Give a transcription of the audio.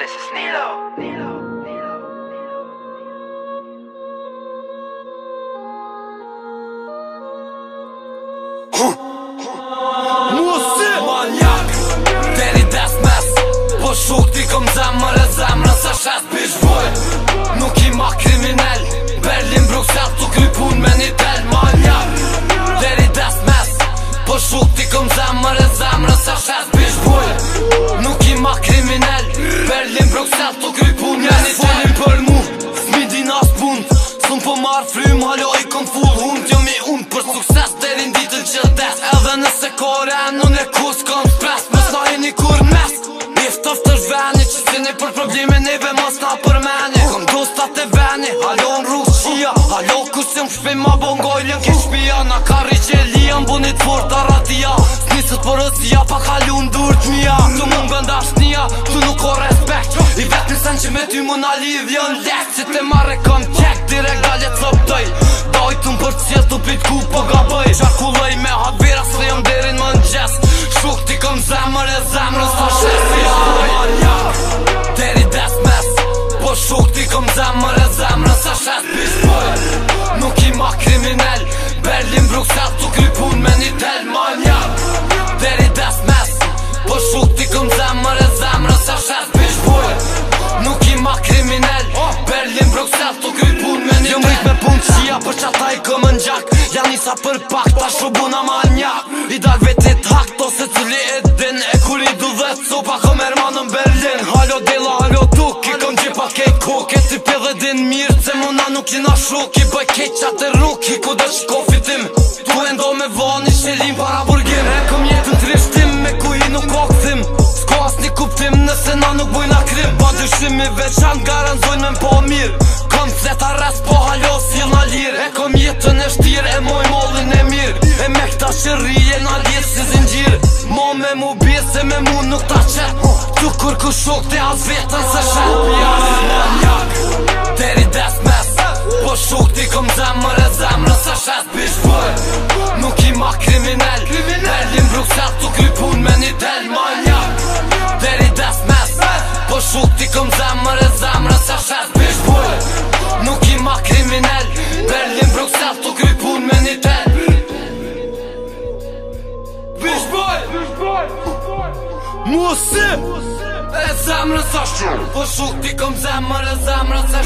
This is Nilo. Nilo. Musi Manjak Deri ti kom zemër e zemrës sa shes bish boj Nuk i ma kriminell Berlin Bruxelles të kry pun jes Njeni folin për mu Smi din as pun Sun po marr frym halo i kon full hun jo mi un për sukses të rin ditën që des Edhe nëse kore e në në kus kon pres një kur mes Një ftof të zhveni Që si një për probleme neve ve mos ta për meni Kon dosta të veni Halo në Rusia Halo kus jëm shpej ma bongojlën Kishpia na karri që lijan Bunit fort a ratia Sni vetës vja pa kalu në durë të mija Të mund gënda shtnia, të nuk o respekt I vetë në sen që me ty më në alivja në lek Që te mare kam qek, dire gale të pëtëj Doj të më përqet, të pit ku për po gabëj Qarkulloj me hadbira, së rejmë derin më në gjes Shuk ti kom zemër e zemër, së shë Janë njësa për pak Ta shubu në manja I dak vetit hak To se cili e E kuli du dhe co Pa këm Herman Berlin Halo Dela, halo Tuk I këm gjipa kejt kuk E si pjede din mirë Se muna nuk jina shuk I bëj kejt qatë e ruk I ku dhe shko Tu endo me van I shelim para burgim E këm jetën trishtim Me ku i nuk Sko as kuptim Nëse na nuk bujna krim Ba dyshimi veçan Garanzojnë me më po mirë Këm zeta res po halo Jena lirë E këm jetën që rije në adjetë si zingjirë Ma me mu bjetë se me mu nuk ta qëtë Tu kur ku shokë të asë shëtë Ja, ja, Mosë, si E zemrë sa shumë Po shukti kom zemrë, zemrë sa